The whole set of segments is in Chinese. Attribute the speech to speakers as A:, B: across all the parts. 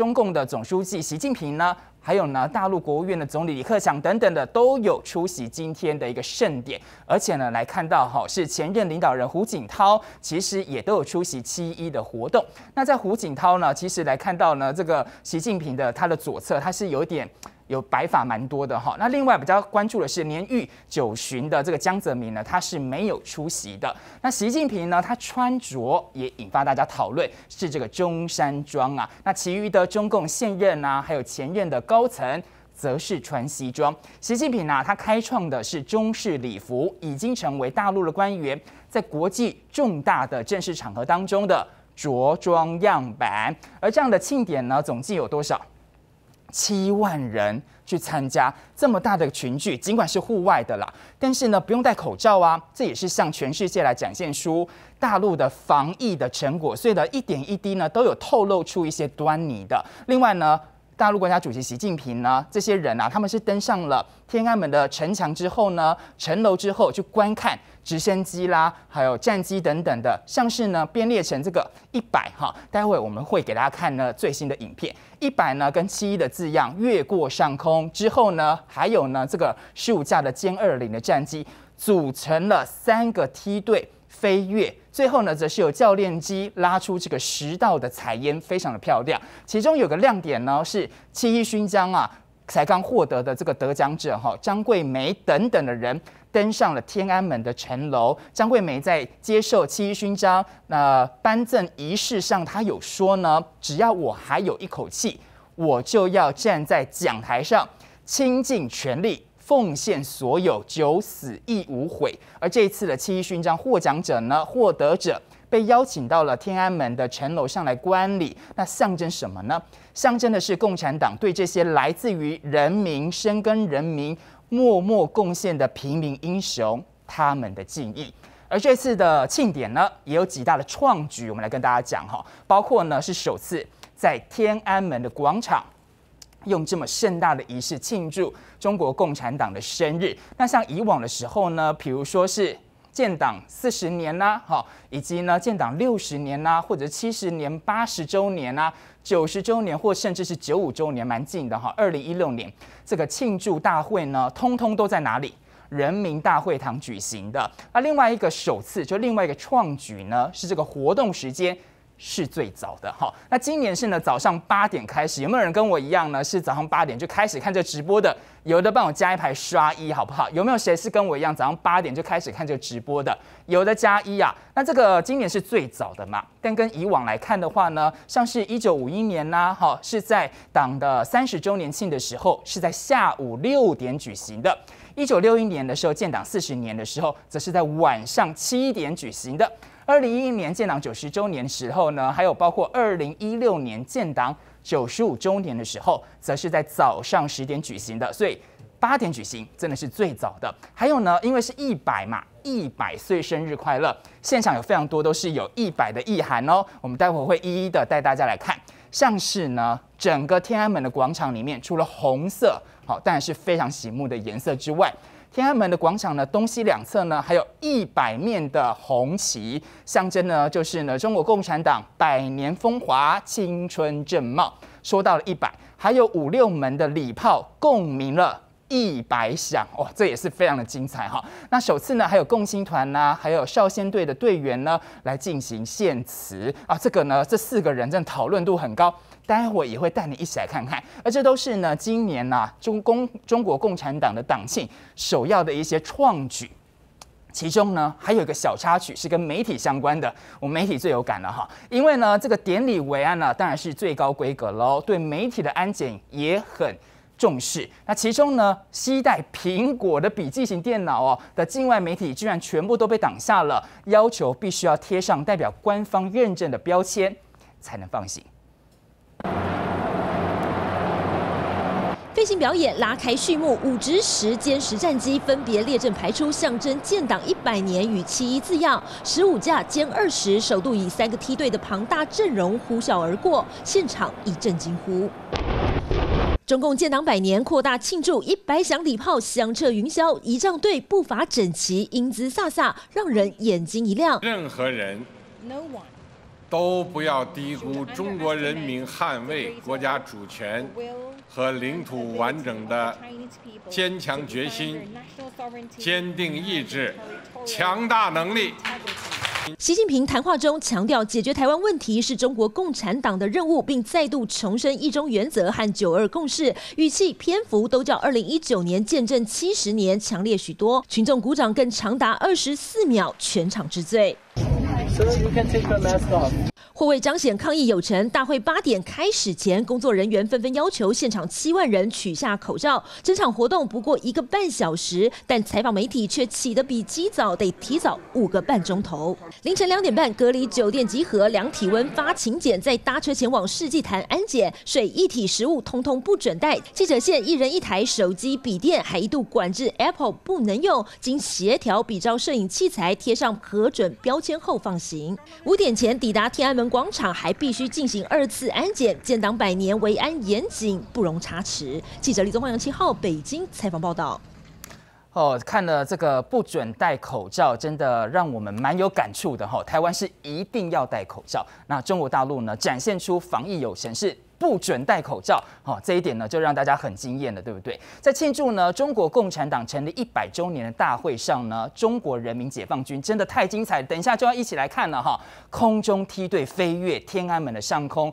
A: 中共的总书记习近平呢，还有呢大陆国务院的总理李克强等等的都有出席今天的一个盛典，而且呢来看到哈是前任领导人胡锦涛，其实也都有出席七一的活动。那在胡锦涛呢，其实来看到呢这个习近平的他的左侧，他是有点。有白发蛮多的哈，那另外比较关注的是年逾九旬的这个江泽民呢，他是没有出席的。那习近平呢，他穿着也引发大家讨论，是这个中山装啊。那其余的中共现任啊，还有前任的高层，则是穿西装。习近平呢，他开创的是中式礼服，已经成为大陆的官员在国际重大的正式场合当中的着装样板。而这样的庆典呢，总计有多少？七万人去参加这么大的群聚，尽管是户外的啦，但是呢不用戴口罩啊，这也是向全世界来展现出大陆的防疫的成果，所以呢一点一滴呢都有透露出一些端倪的。另外呢。大陆国家主席习近平呢，这些人啊，他们是登上了天安门的城墙之后呢，城楼之后去观看直升机啦，还有战机等等的，像是呢编列成这个一百哈，待会我们会给大家看呢最新的影片，一百呢跟七一的字样越过上空之后呢，还有呢这个十五架的歼二零的战机组成了三个梯队。飞跃，最后呢，则是有教练机拉出这个十道的彩烟，非常的漂亮。其中有个亮点呢，是七一勋章啊，才刚获得的这个得奖者哈，张桂梅等等的人登上了天安门的城楼。张桂梅在接受七一勋章那颁赠仪式上，她有说呢，只要我还有一口气，我就要站在讲台上，倾尽全力。奉献所有，九死亦无悔。而这一次的七一勋章获奖者呢，获得者被邀请到了天安门的城楼上来观礼。那象征什么呢？象征的是共产党对这些来自于人民、深耕人民、默默贡献的平民英雄他们的敬意。而这次的庆典呢，也有几大的创举，我们来跟大家讲哈。包括呢，是首次在天安门的广场。用这么盛大的仪式庆祝中国共产党的生日，那像以往的时候呢，比如说是建党四十年呐，哈，以及呢建党六十年呐，或者七十年、八十周年呐、九十周年，或甚至是九五周年，蛮近的哈。二零一六年这个庆祝大会呢，通通都在哪里？人民大会堂举行的。那另外一个首次，就另外一个创举呢，是这个活动时间。是最早的哈，那今年是呢早上八点开始，有没有人跟我一样呢？是早上八点就开始看这直播的？有的帮我加一排刷一好不好？有没有谁是跟我一样早上八点就开始看这直播的？有的加一啊。那这个今年是最早的嘛？但跟以往来看的话呢，像是一九五一年呢，哈是在党的三十周年庆的时候，是在下午六点举行的；一九六一年的时候，建党四十年的时候，则是在晚上七点举行的。二零一一年建党九十周年的时候呢，还有包括二零一六年建党九十五周年的时候，则是在早上十点举行的，所以八点举行真的是最早的。还有呢，因为是一百嘛，一百岁生日快乐，现场有非常多都是有一百的意涵哦。我们待会会一一的带大家来看，像是呢，整个天安门的广场里面，除了红色，好当然是非常醒目的颜色之外。天安门的广场呢，东西两侧呢，还有一百面的红旗，象征呢就是呢中国共产党百年风华、青春正茂。说到了一百，还有五六门的礼炮共鸣了一百响，哇，这也是非常的精彩哈。那首次呢，还有共青团呐，还有少先队的队员呢来进行献词啊，这个呢，这四个人真的讨论度很高。待会也会带你一起来看看，而这都是呢，今年呢中共中国共产党的党庆首要的一些创举。其中呢，还有一个小插曲是跟媒体相关的，我们媒体最有感了哈，因为呢，这个典礼维安呢，当然是最高规格喽，对媒体的安检也很重视。那其中呢，携带苹果的笔记型电脑哦的境外媒体，居然全部都被挡下了，要求必须要贴上代表官方认证的标签，才能放行。
B: 飞行表演拉开序幕，五支时歼十战机分别列阵排出，象征建党一百年与七一字样。十五架歼二十首度以三个梯队的庞大阵容呼啸而过，现场一阵惊呼。中共建党百年扩大庆祝，一百响礼炮响彻云霄，仪仗队步伐整齐，英姿飒飒，让人眼睛一亮。
C: 任何人。都不要低估中国人民捍卫国家主权和领土完整的坚强决心、坚定意志、强大能力。
B: 习近平谈话中强调，解决台湾问题是中国共产党的任务，并再度重申一中原则和九二共识，语气篇幅都较二零一九年见证七十年强烈许多。群众鼓掌更长达二十四秒，全场之最。或为彰显抗疫有成，大会八点开始前，工作人员纷纷要求现场七万人取下口罩。整场活动不过一个半小时，但采访媒体却起得比鸡早，得提早五个半钟头。凌晨两点半，隔离酒店集合，量体温、发请柬，再搭车前往世纪坛安检。水、一体食物通通不准带。记者线一人一台手机、笔电，还一度管制 Apple 不能用。经协调，比照摄影器材贴上核准标签后放行。五点前抵达天安门广场，还必须进行二次安检。建党百年，维安严谨，不容差池。记者李宗焕、杨七号北京采访报道。
A: 哦，看了这个不准戴口罩，真的让我们蛮有感触的哈。台湾是一定要戴口罩，那中国大陆呢，展现出防疫有神是。不准戴口罩，好，这一点呢就让大家很惊艳了，对不对？在庆祝呢中国共产党成立一百周年的大会上呢，中国人民解放军真的太精彩，等一下就要一起来看了哈。空中梯队飞越天安门的上空。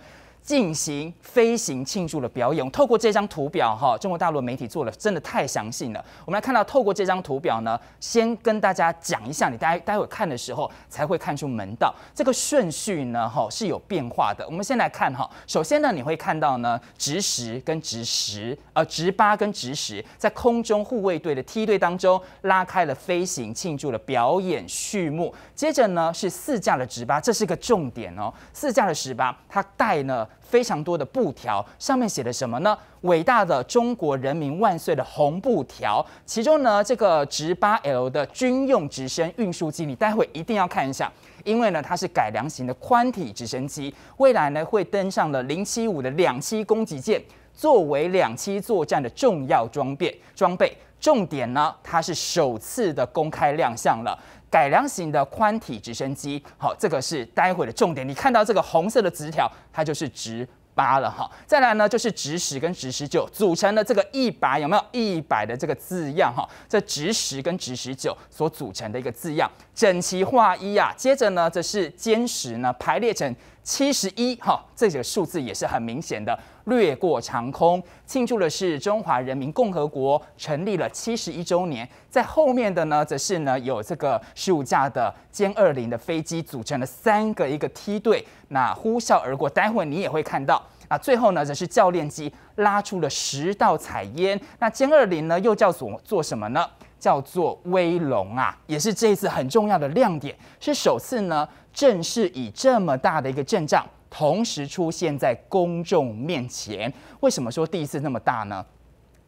A: 进行飞行庆祝的表演。透过这张图表，哈，中国大陆媒体做的真的太详细了。我们来看到，透过这张图表呢，先跟大家讲一下，你待待会看的时候才会看出门道。这个顺序呢，哈是有变化的。我们先来看哈，首先呢，你会看到呢，直十跟直十，呃，直八跟直十在空中护卫队的梯队当中拉开了飞行庆祝的表演序幕。接着呢，是四架的直八，这是个重点哦。四架的直八，它带呢。非常多的布条，上面写的什么呢？伟大的中国人民万岁的红布条。其中呢，这个直八 L 的军用直升运输机，你待会一定要看一下，因为呢，它是改良型的宽体直升机，未来呢会登上了零七五的两栖攻击舰，作为两栖作战的重要装备。装备重点呢，它是首次的公开亮相了。改良型的宽体直升机，好，这个是待会的重点。你看到这个红色的直条，它就是直八了哈。再来呢，就是直十跟直十九组成的这个一百，有没有一百的这个字样哈？这直十跟直十九所组成的一个字样，整齐划一呀。接着呢，这是歼十呢排列成。七十一哈，这个数字也是很明显的，掠过长空，庆祝的是中华人民共和国成立了七十一周年。在后面的呢，则是呢有这个十五架的歼二零的飞机组成了三个一个梯队，那呼啸而过。待会你也会看到啊。最后呢，则是教练机拉出了十道彩烟。那歼二零呢，又叫做做什么呢？叫做威龙啊，也是这一次很重要的亮点，是首次呢。正式以这么大的一个阵仗，同时出现在公众面前。为什么说第一次那么大呢？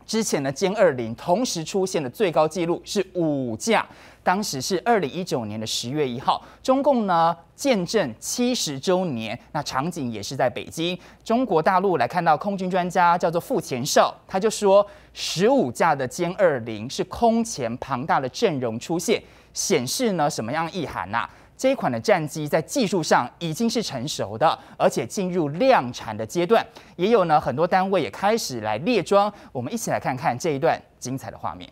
A: 之前的歼二零同时出现的最高纪录是五架，当时是二零一九年的十月一号。中共呢见证七十周年，那场景也是在北京。中国大陆来看到空军专家叫做傅前哨，他就说十五架的歼二零是空前庞大的阵容出现，显示呢什么样意涵呐？这一款的战机在技术上已经是成熟的，而且进入量产的阶段，也有呢很多单位也开始来列装。我们一起来看看这一段精彩的画面。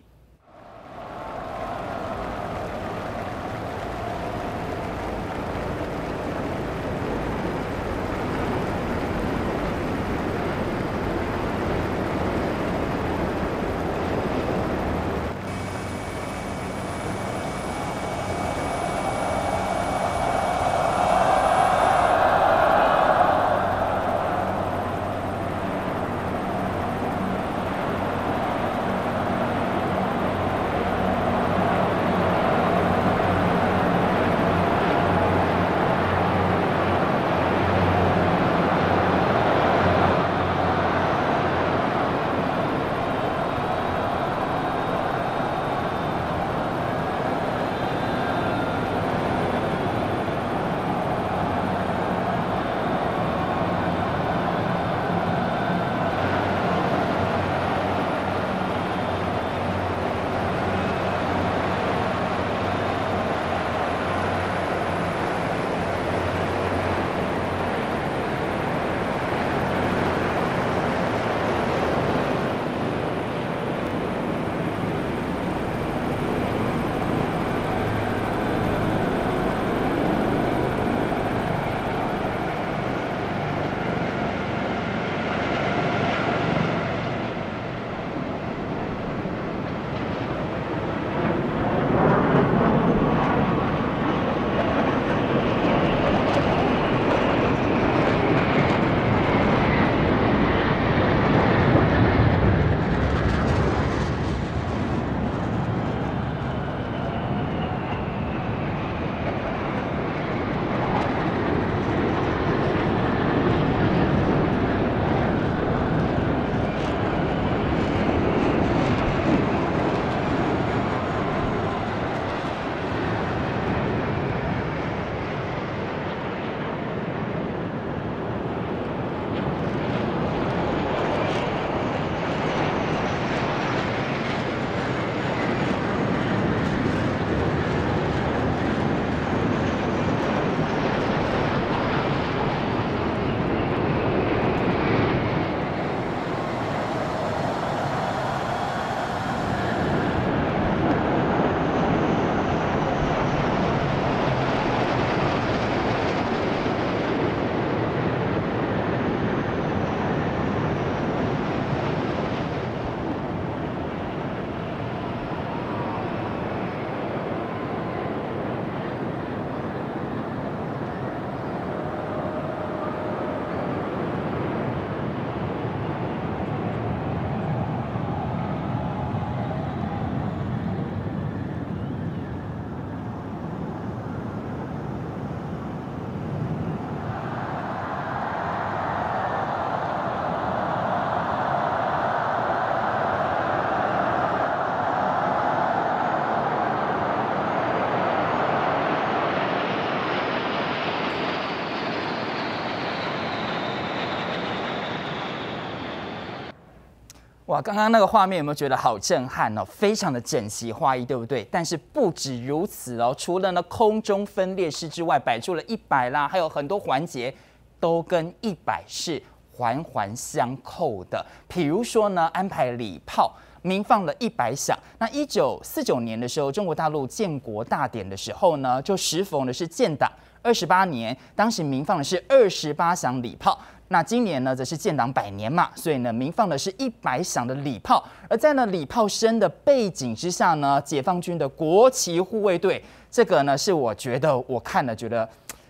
A: 哇，刚刚那个画面有没有觉得好震撼哦？非常的整齐划一，对不对？但是不止如此哦，除了呢空中分列式之外，摆出了一百啦，还有很多环节都跟一百是环环相扣的。比如说呢，安排礼炮鸣放了一百响。那一九四九年的时候，中国大陆建国大典的时候呢，就时逢的是建党二十八年，当时鸣放的是二十八响礼炮。那今年呢，则是建党百年嘛，所以呢，鸣放的是一百响的礼炮。而在呢礼炮声的背景之下呢，解放军的国旗护卫队，这个呢是我觉得我看了觉得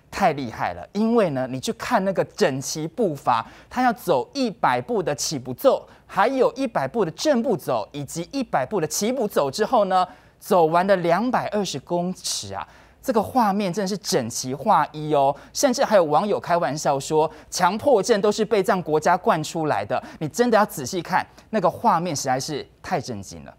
A: 太厉害了，因为呢，你去看那个整齐步伐，他要走一百步的起步走，还有一百步的正步走，以及一百步的起步走之后呢，走完了两百二十公尺啊。这个画面真的是整齐划一哦，甚至还有网友开玩笑说，强迫症都是被这样国家惯出来的。你真的要仔细看那个画面，实在是太震惊了。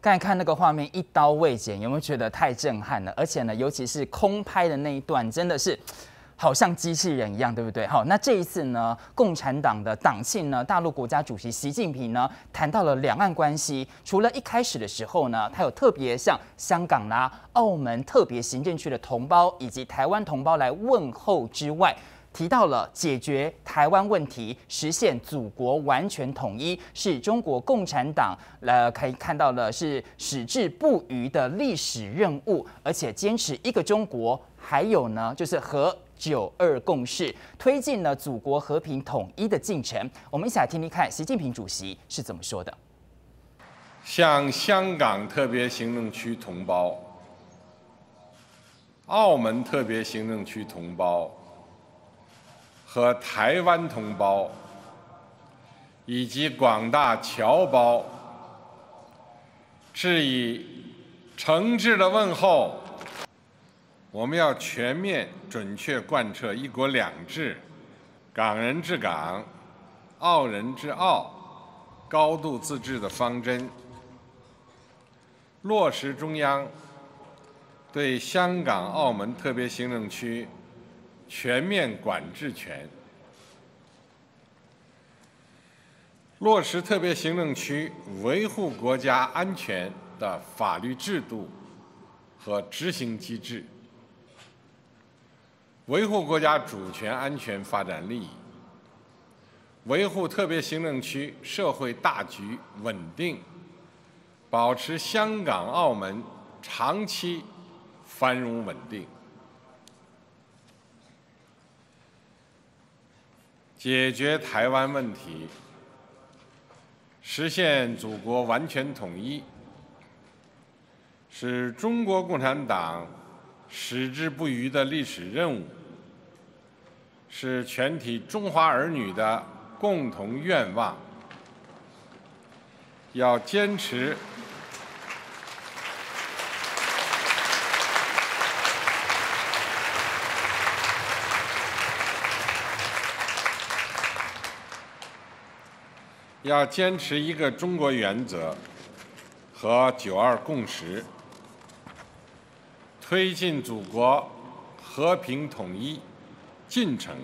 A: 刚才看那个画面，一刀未剪，有没有觉得太震撼了？而且呢，尤其是空拍的那一段，真的是。好像机器人一样，对不对？好，那这一次呢，共产党的党庆呢，大陆国家主席习近平呢，谈到了两岸关系。除了一开始的时候呢，他有特别向香港啦、澳门特别行政区的同胞以及台湾同胞来问候之外，提到了解决台湾问题、实现祖国完全统一，是中国共产党呃可以看到了是矢志不渝的历史任务，而且坚持一个中国，还有呢，就是和。九二共识推进了祖国和平统一的进程。我们一起来听听看，习近平主席是怎么说的。
C: 向香港特别行政区同胞、澳门特别行政区同胞和台湾同胞，以及广大侨胞，致以诚挚的问候。我们要全面准确贯彻“一国两制”、“港人治港”、“澳人治澳”、高度自治的方针，落实中央对香港、澳门特别行政区全面管制权，落实特别行政区维护国家安全的法律制度和执行机制。维护国家主权、安全、发展利益，维护特别行政区社会大局稳定，保持香港、澳门长期繁荣稳定，解决台湾问题，实现祖国完全统一，是中国共产党矢志不渝的历史任务。是全体中华儿女的共同愿望，要坚持要坚持一个中国原则和九二共识，推进祖国和平统一。进程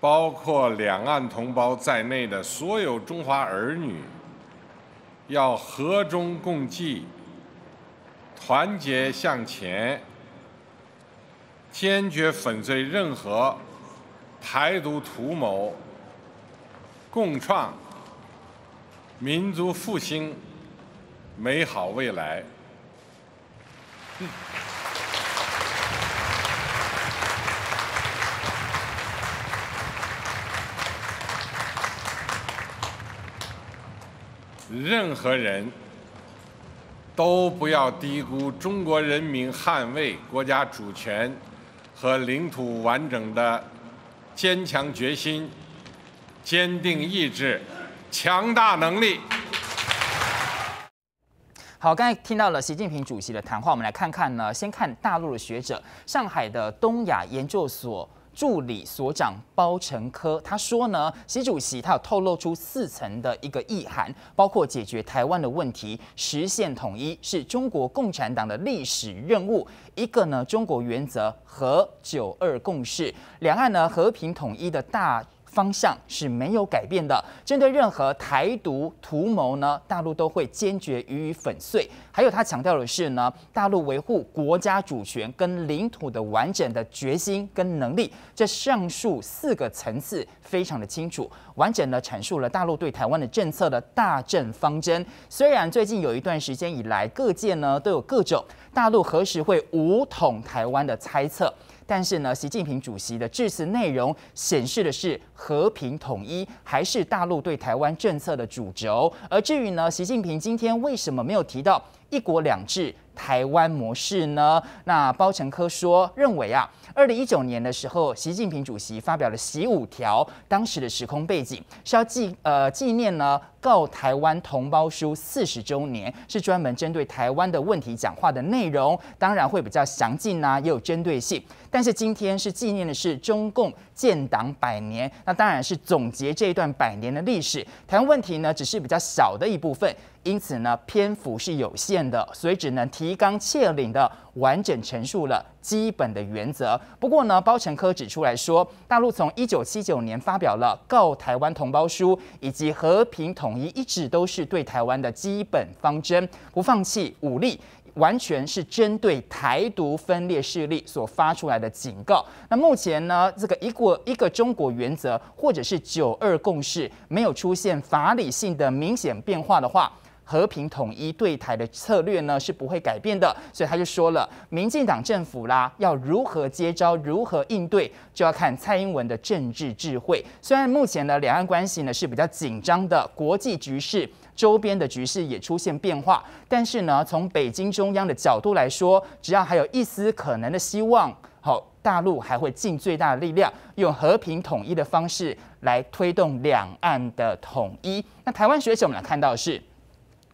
C: 包括两岸同胞在内的所有中华儿女，要和衷共济、团结向前，坚决粉碎任何台独图谋，共创民族复兴美好未来。任何人都不要低估中国人民捍卫国家主权和领土完整的坚强决心、坚定意志、强大能力。
A: 好，刚才听到了习近平主席的谈话，我们来看看呢。先看大陆的学者，上海的东亚研究所。助理所长包成科他说呢，习主席他有透露出四层的一个意涵，包括解决台湾的问题、实现统一是中国共产党的历史任务，一个呢中国原则和九二共识，两岸呢和平统一的大。方向是没有改变的。针对任何台独图谋呢，大陆都会坚决予以粉碎。还有他强调的是呢，大陆维护国家主权跟领土的完整的决心跟能力，这上述四个层次非常的清楚，完整的阐述了大陆对台湾的政策的大政方针。虽然最近有一段时间以来，各界呢都有各种大陆何时会武统台湾的猜测。但是呢，习近平主席的致辞内容显示的是和平统一，还是大陆对台湾政策的主轴。而至于呢，习近平今天为什么没有提到一国两制台湾模式呢？那包成科说，认为啊，二零一九年的时候，习近平主席发表了习五条，当时的时空背景是要纪呃纪念呢。告台湾同胞书四十周年，是专门针对台湾的问题讲话的内容，当然会比较详尽呐，也有针对性。但是今天是纪念的是中共建党百年，那当然是总结这一段百年的历史。台湾问题呢，只是比较小的一部分，因此呢，篇幅是有限的，所以只能提纲挈领的完整陈述了基本的原则。不过呢，包成科指出来说，大陆从一九七九年发表了《告台湾同胞书》，以及和平统一，一直都是对台湾的基本方针，不放弃武力。完全是针对台独分裂势力所发出来的警告。那目前呢，这个一国一个中国原则，或者是九二共识，没有出现法理性的明显变化的话，和平统一对台的策略呢是不会改变的。所以他就说了，民进党政府啦，要如何接招，如何应对，就要看蔡英文的政治智慧。虽然目前呢两岸关系呢是比较紧张的，国际局势。周边的局势也出现变化，但是呢，从北京中央的角度来说，只要还有一丝可能的希望，好，大陆还会尽最大的力量，用和平统一的方式来推动两岸的统一。那台湾学者我们来看到是，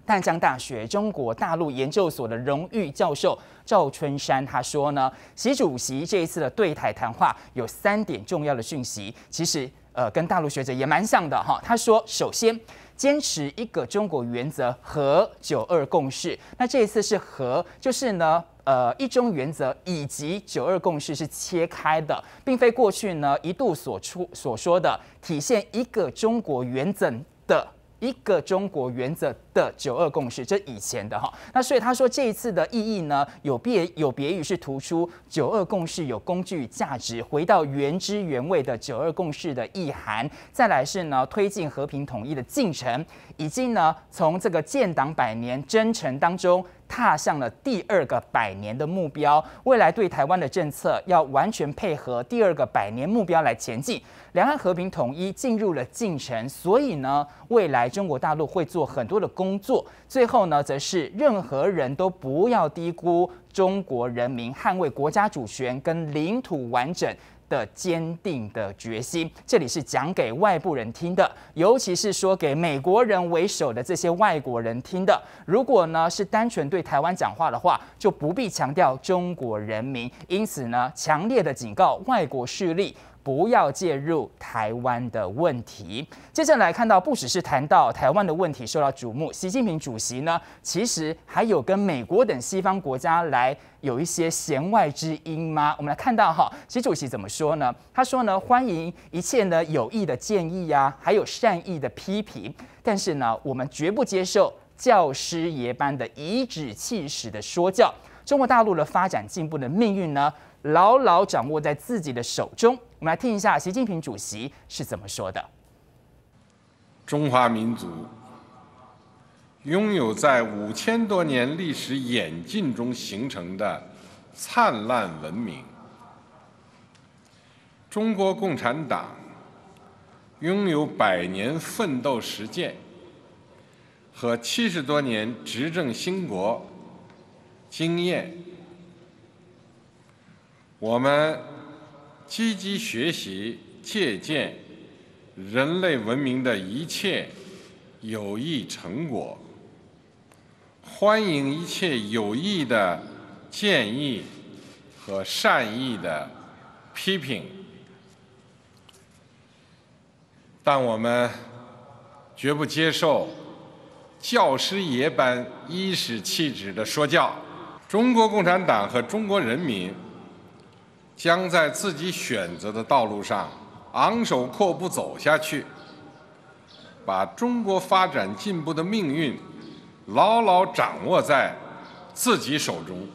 A: 淡江大学中国大陆研究所的荣誉教授赵春山，他说呢，习主席这一次的对台谈话有三点重要的讯息，其实呃，跟大陆学者也蛮像的哈。他说，首先。坚持一个中国原则和九二共识，那这一次是和，就是呢，呃，一中原则以及九二共识是切开的，并非过去呢一度所出所说的体现一个中国原则的。一个中国原则的九二共识，这以前的哈，那所以他说这一次的意义呢，有别有别于是突出九二共识有工具价值，回到原汁原味的九二共识的意涵，再来是呢推进和平统一的进程，以及呢从这个建党百年征程当中。踏向了第二个百年的目标，未来对台湾的政策要完全配合第二个百年目标来前进。两岸和平统一进入了进程，所以呢，未来中国大陆会做很多的工作。最后呢，则是任何人都不要低估中国人民捍卫国家主权跟领土完整。的坚定的决心，这里是讲给外部人听的，尤其是说给美国人为首的这些外国人听的。如果呢是单纯对台湾讲话的话，就不必强调中国人民。因此呢，强烈的警告外国势力。不要介入台湾的问题。接下来看到，不只是谈到台湾的问题受到瞩目，习近平主席呢，其实还有跟美国等西方国家来有一些弦外之音吗？我们来看到哈，习主席怎么说呢？他说呢，欢迎一切呢有益的建议呀，还有善意的批评，但是呢，我们绝不接受教师爷般的颐指气使的说教。中国大陆的发展进步的命运呢？牢牢掌握在自己的手中。我们来听一下习近平主席是怎么说的：“
C: 中华民族拥有在五千多年历史演进中形成的灿烂文明，中国共产党拥有百年奋斗实践和七十多年执政兴国经验。”我们积极学习借鉴人类文明的一切有益成果，欢迎一切有益的建议和善意的批评，但我们绝不接受教师爷般颐使气指的说教。中国共产党和中国人民。将在自己选择的道路上昂首阔步走下去，把中国发展进步的命运牢牢掌握在自己手中。